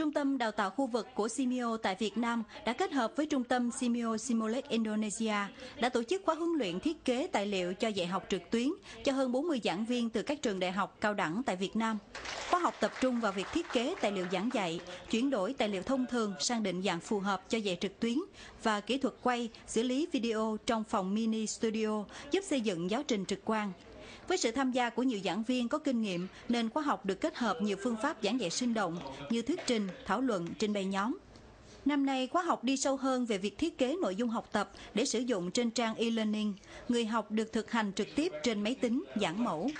Trung tâm đào tạo khu vực của Simeo tại Việt Nam đã kết hợp với Trung tâm Simeo Simulate Indonesia đã tổ chức khóa huấn luyện thiết kế tài liệu cho dạy học trực tuyến cho hơn 40 giảng viên từ các trường đại học cao đẳng tại Việt Nam. Học tập trung vào việc thiết kế tài liệu giảng dạy, chuyển đổi tài liệu thông thường sang định dạng phù hợp cho dạy trực tuyến và kỹ thuật quay, xử lý video trong phòng mini studio giúp xây dựng giáo trình trực quan. Với sự tham gia của nhiều giảng viên có kinh nghiệm nên khóa học được kết hợp nhiều phương pháp giảng dạy sinh động như thuyết trình, thảo luận, trình bày nhóm. Năm nay, khóa học đi sâu hơn về việc thiết kế nội dung học tập để sử dụng trên trang e-learning. Người học được thực hành trực tiếp trên máy tính, giảng mẫu.